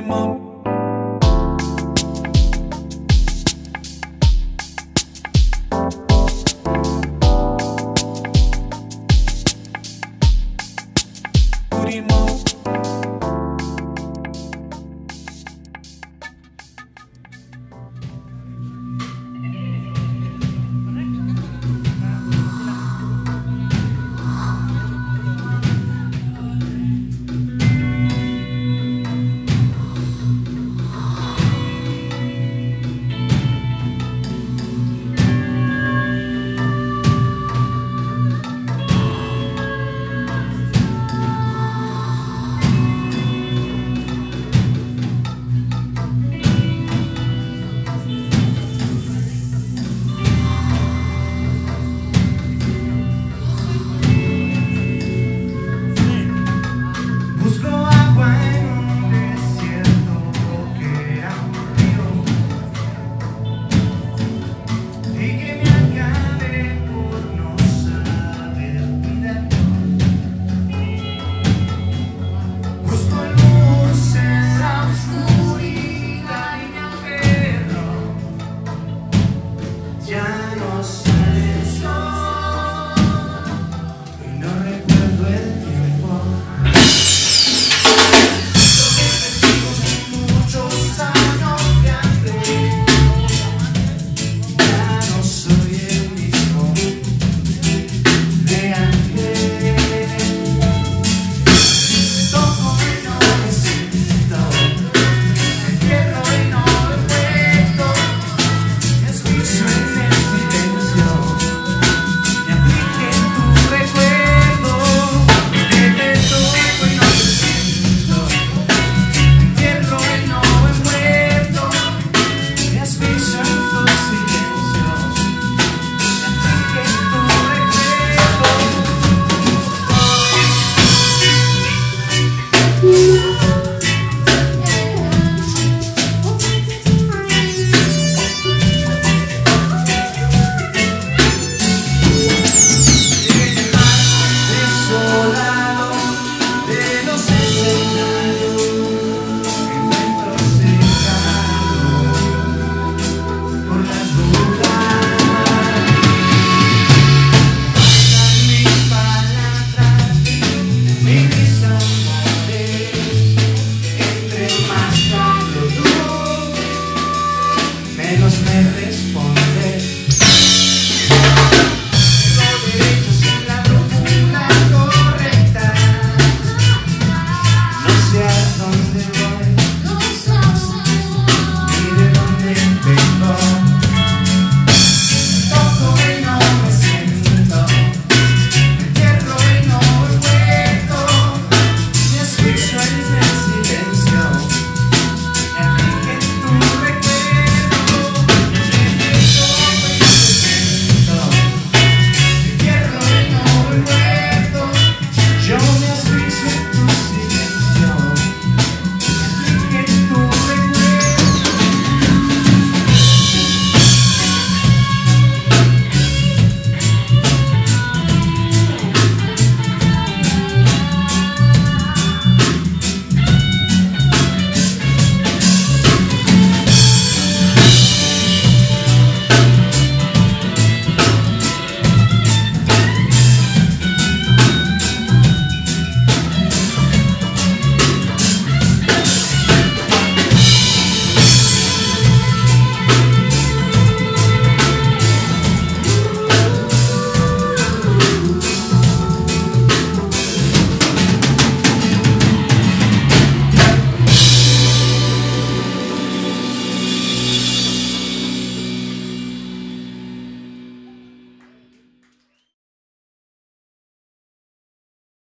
mom.